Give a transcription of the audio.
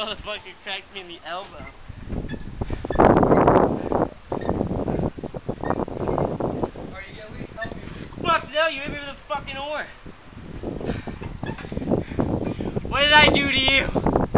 motherfucker cracked me in the elbow. Are you at least help me? Fuck no, you hit me with a fucking oar. What did I do to you?